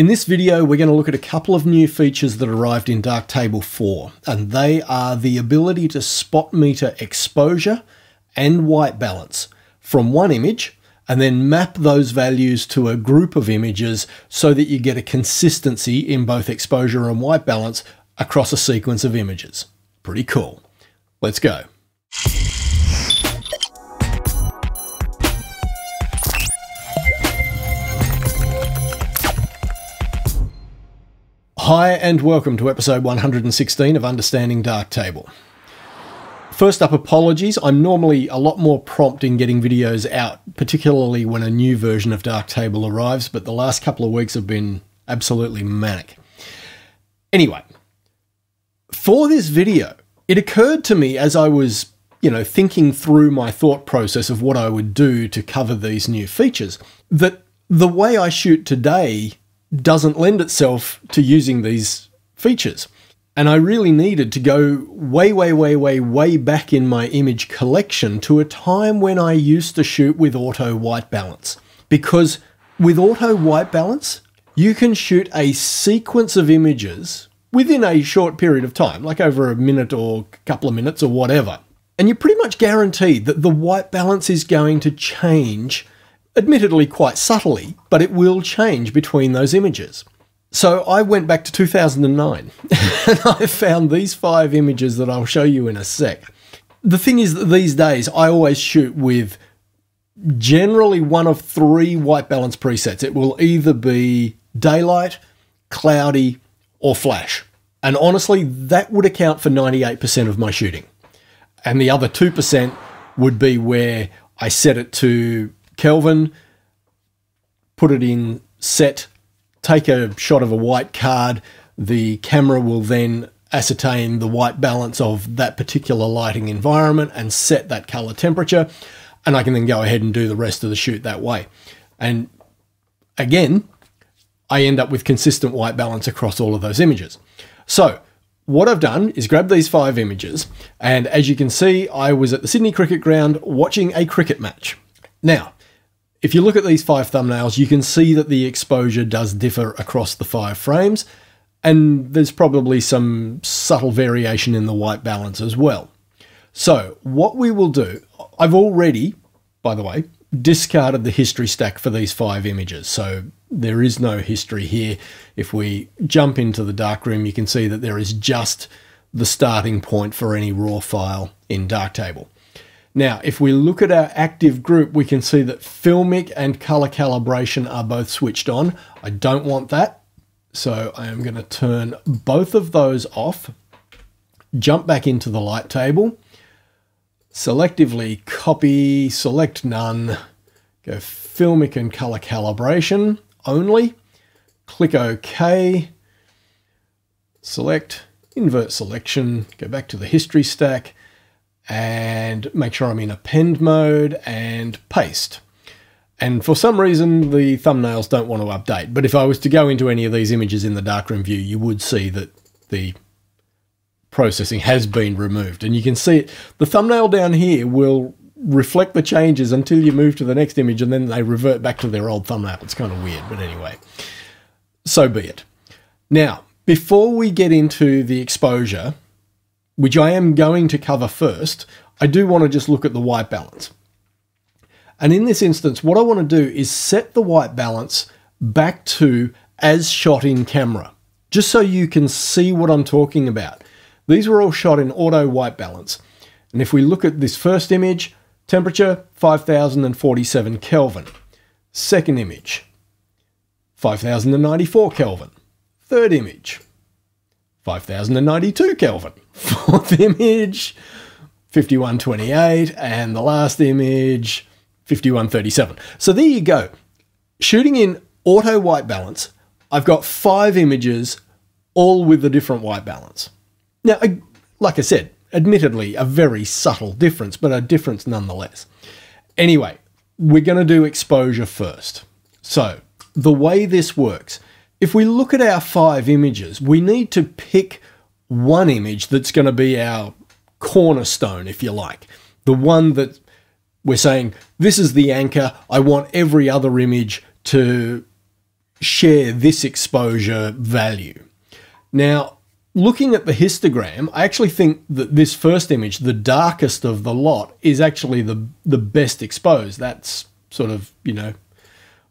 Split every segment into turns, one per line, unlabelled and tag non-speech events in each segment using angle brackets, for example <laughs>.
In this video, we're going to look at a couple of new features that arrived in Darktable 4, and they are the ability to spot meter exposure and white balance from one image and then map those values to a group of images so that you get a consistency in both exposure and white balance across a sequence of images. Pretty cool. Let's go. Hi, and welcome to episode 116 of Understanding Darktable. First up, apologies. I'm normally a lot more prompt in getting videos out, particularly when a new version of Darktable arrives, but the last couple of weeks have been absolutely manic. Anyway, for this video, it occurred to me as I was, you know, thinking through my thought process of what I would do to cover these new features, that the way I shoot today doesn't lend itself to using these features. And I really needed to go way, way, way, way, way back in my image collection to a time when I used to shoot with auto white balance. Because with auto white balance, you can shoot a sequence of images within a short period of time, like over a minute or a couple of minutes or whatever. And you're pretty much guaranteed that the white balance is going to change admittedly quite subtly, but it will change between those images. So I went back to 2009 <laughs> and I found these five images that I'll show you in a sec. The thing is that these days I always shoot with generally one of three white balance presets. It will either be daylight, cloudy, or flash. And honestly, that would account for 98% of my shooting. And the other 2% would be where I set it to Kelvin, put it in set, take a shot of a white card. The camera will then ascertain the white balance of that particular lighting environment and set that color temperature. And I can then go ahead and do the rest of the shoot that way. And again, I end up with consistent white balance across all of those images. So what I've done is grab these five images, and as you can see, I was at the Sydney Cricket Ground watching a cricket match. Now, if you look at these five thumbnails, you can see that the exposure does differ across the five frames, and there's probably some subtle variation in the white balance as well. So what we will do, I've already, by the way, discarded the history stack for these five images. So there is no history here. If we jump into the darkroom, you can see that there is just the starting point for any raw file in Darktable. Now, if we look at our active group, we can see that filmic and color calibration are both switched on. I don't want that. So I am going to turn both of those off, jump back into the light table, selectively copy, select none, go filmic and color calibration only, click OK, select, invert selection, go back to the history stack, and make sure I'm in append mode and paste. And for some reason, the thumbnails don't want to update. But if I was to go into any of these images in the darkroom view, you would see that the processing has been removed. And you can see it. The thumbnail down here will reflect the changes until you move to the next image and then they revert back to their old thumbnail. It's kind of weird, but anyway, so be it. Now, before we get into the exposure, which I am going to cover first, I do want to just look at the white balance. And in this instance, what I want to do is set the white balance back to as shot in camera, just so you can see what I'm talking about. These were all shot in auto white balance. And if we look at this first image, temperature 5047 Kelvin. Second image, 5094 Kelvin. Third image, 5092 Kelvin. <laughs> Fourth image, 5128. And the last image, 5137. So there you go. Shooting in auto white balance, I've got five images, all with a different white balance. Now, like I said, admittedly a very subtle difference, but a difference nonetheless. Anyway, we're going to do exposure first. So, the way this works if we look at our five images, we need to pick one image that's going to be our cornerstone, if you like. The one that we're saying, this is the anchor. I want every other image to share this exposure value. Now, looking at the histogram, I actually think that this first image, the darkest of the lot, is actually the, the best exposed. That's sort of, you know,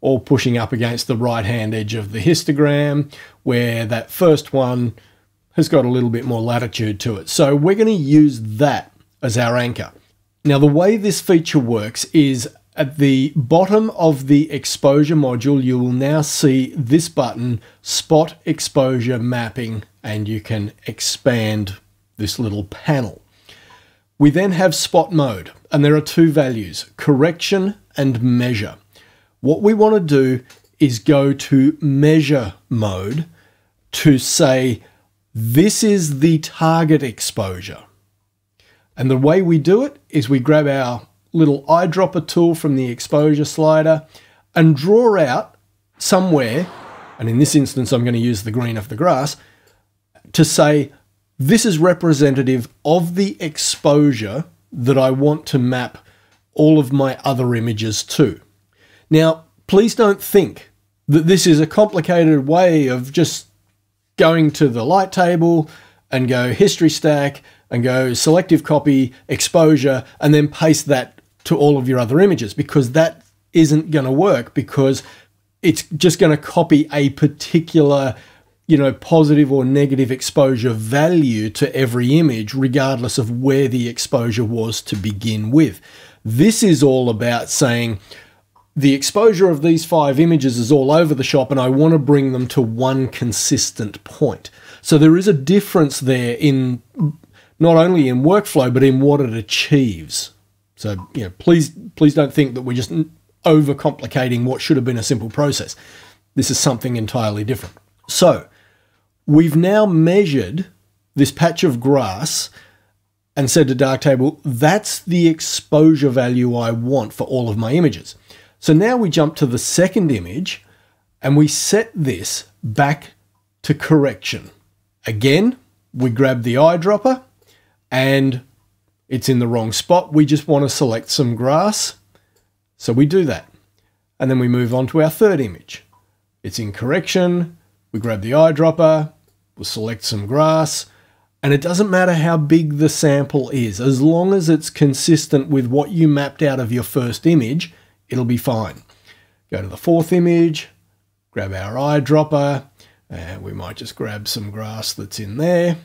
all pushing up against the right hand edge of the histogram, where that first one has got a little bit more latitude to it. So we're going to use that as our anchor. Now, the way this feature works is at the bottom of the exposure module, you will now see this button, Spot Exposure Mapping, and you can expand this little panel. We then have spot mode, and there are two values, correction and measure. What we want to do is go to measure mode to say, this is the target exposure. And the way we do it is we grab our little eyedropper tool from the exposure slider and draw out somewhere, and in this instance I'm going to use the green of the grass, to say this is representative of the exposure that I want to map all of my other images to. Now, please don't think that this is a complicated way of just going to the light table and go history stack and go selective copy, exposure, and then paste that to all of your other images because that isn't going to work because it's just going to copy a particular you know positive or negative exposure value to every image regardless of where the exposure was to begin with. This is all about saying the exposure of these five images is all over the shop and I want to bring them to one consistent point. So there is a difference there in not only in workflow but in what it achieves. So you know, please please don't think that we're just overcomplicating what should have been a simple process. This is something entirely different. So we've now measured this patch of grass and said to Darktable, that's the exposure value I want for all of my images. So now we jump to the second image and we set this back to correction. Again, we grab the eyedropper and it's in the wrong spot. We just want to select some grass. So we do that. And then we move on to our third image. It's in correction. We grab the eyedropper. We'll select some grass. And it doesn't matter how big the sample is, as long as it's consistent with what you mapped out of your first image, it'll be fine. Go to the fourth image, grab our eyedropper, and we might just grab some grass that's in there.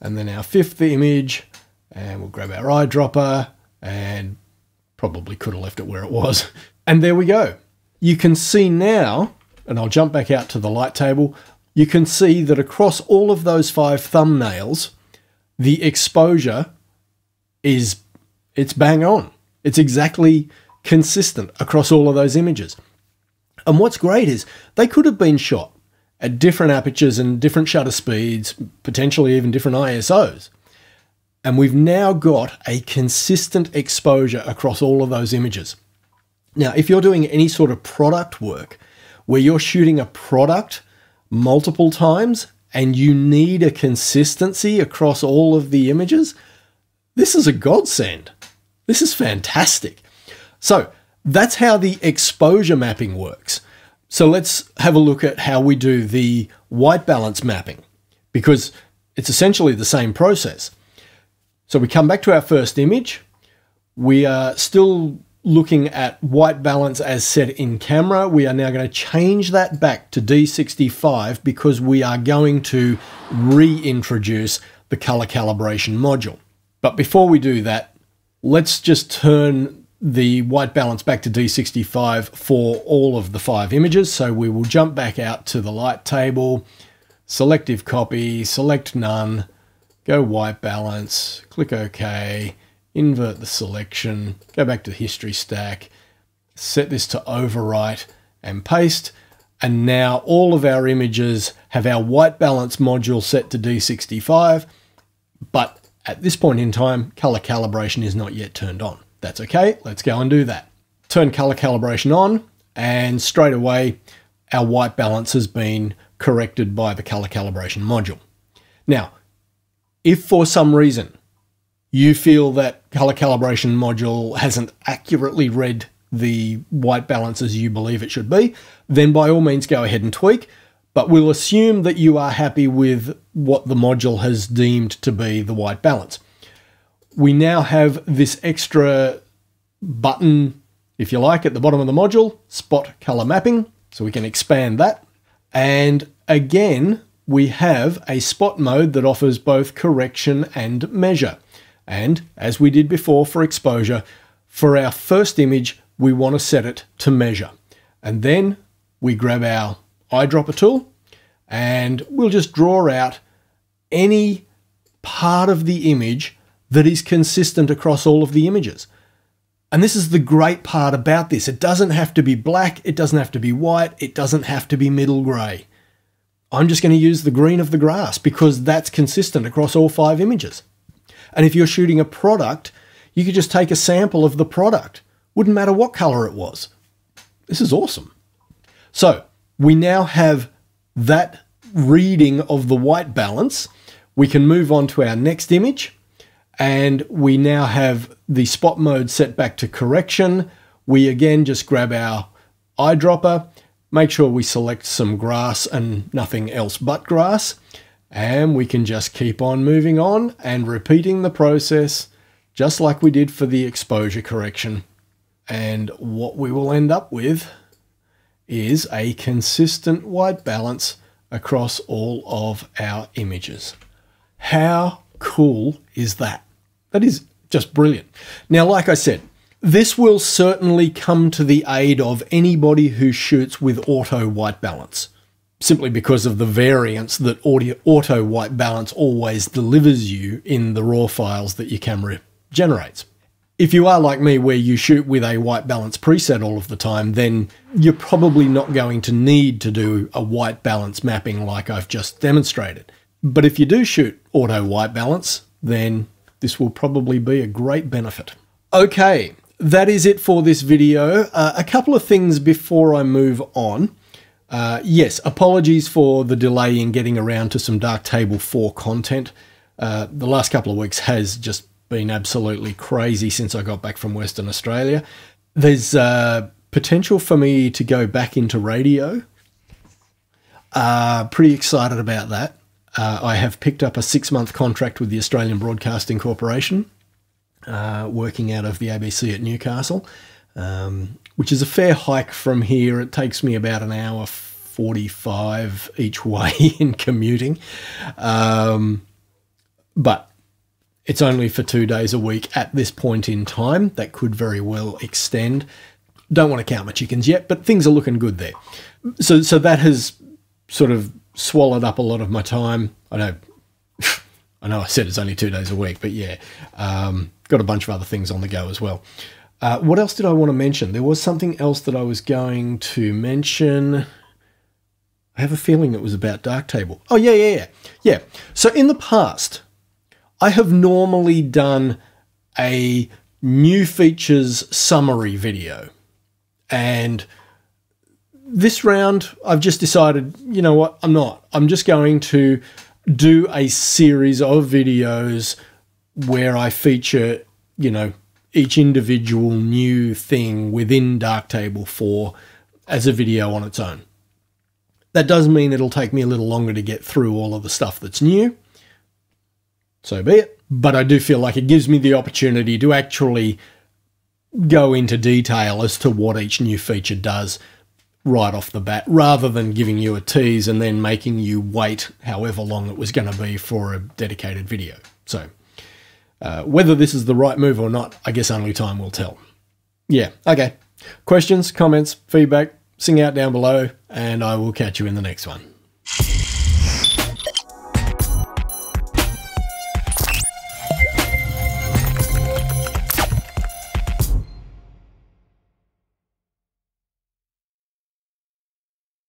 And then our fifth image, and we'll grab our eyedropper, and probably could have left it where it was. <laughs> And there we go. You can see now, and I'll jump back out to the light table, you can see that across all of those five thumbnails, the exposure is, it's bang on. It's exactly consistent across all of those images. And what's great is they could have been shot at different apertures and different shutter speeds, potentially even different ISOs. And we've now got a consistent exposure across all of those images. Now, if you're doing any sort of product work where you're shooting a product multiple times and you need a consistency across all of the images, this is a godsend. This is fantastic. So that's how the exposure mapping works. So let's have a look at how we do the white balance mapping because it's essentially the same process. So we come back to our first image. We are still looking at white balance as set in camera. We are now going to change that back to D65 because we are going to reintroduce the color calibration module. But before we do that, let's just turn the white balance back to D65 for all of the five images. So we will jump back out to the light table, selective copy, select none, go white balance, click OK, invert the selection, go back to the history stack, set this to overwrite and paste. And now all of our images have our white balance module set to D65, but at this point in time, color calibration is not yet turned on. That's okay, let's go and do that. Turn color calibration on and straight away our white balance has been corrected by the color calibration module. Now, if for some reason you feel that color calibration module hasn't accurately read the white balance as you believe it should be, then by all means go ahead and tweak. But we'll assume that you are happy with what the module has deemed to be the white balance. We now have this extra button, if you like, at the bottom of the module, spot color mapping. So we can expand that. And again, we have a spot mode that offers both correction and measure. And as we did before for exposure, for our first image, we want to set it to measure. And then we grab our eyedropper tool and we'll just draw out any part of the image that is consistent across all of the images. And this is the great part about this. It doesn't have to be black, it doesn't have to be white, it doesn't have to be middle grey. I'm just going to use the green of the grass because that's consistent across all five images. And if you're shooting a product, you could just take a sample of the product. Wouldn't matter what color it was. This is awesome. So we now have that reading of the white balance. We can move on to our next image and we now have the spot mode set back to correction. We again just grab our eyedropper Make sure we select some grass and nothing else but grass. And we can just keep on moving on and repeating the process just like we did for the exposure correction. And what we will end up with is a consistent white balance across all of our images. How cool is that? That is just brilliant. Now, like I said, this will certainly come to the aid of anybody who shoots with auto white balance, simply because of the variance that audio, auto white balance always delivers you in the raw files that your camera generates. If you are like me, where you shoot with a white balance preset all of the time, then you're probably not going to need to do a white balance mapping like I've just demonstrated. But if you do shoot auto white balance, then this will probably be a great benefit. Okay, that is it for this video. Uh, a couple of things before I move on. Uh, yes, apologies for the delay in getting around to some Darktable 4 content. Uh, the last couple of weeks has just been absolutely crazy since I got back from Western Australia. There's uh, potential for me to go back into radio. Uh, pretty excited about that. Uh, I have picked up a six month contract with the Australian Broadcasting Corporation uh, working out of the ABC at Newcastle, um, which is a fair hike from here. It takes me about an hour 45 each <laughs> way in commuting. Um, but it's only for two days a week at this point in time. That could very well extend. Don't want to count my chickens yet, but things are looking good there. So, so that has sort of swallowed up a lot of my time. I know, <laughs> I know, I said it's only two days a week, but yeah, um, got a bunch of other things on the go as well. Uh, what else did I want to mention? There was something else that I was going to mention. I have a feeling it was about Darktable. Oh, yeah, yeah, yeah. Yeah. So in the past, I have normally done a new features summary video. And this round, I've just decided, you know what, I'm not. I'm just going to do a series of videos where I feature, you know, each individual new thing within Darktable 4 as a video on its own. That does mean it'll take me a little longer to get through all of the stuff that's new. So be it. But I do feel like it gives me the opportunity to actually go into detail as to what each new feature does right off the bat, rather than giving you a tease and then making you wait however long it was going to be for a dedicated video. So uh, whether this is the right move or not, I guess only time will tell. Yeah, okay. Questions, comments, feedback, sing out down below, and I will catch you in the next one.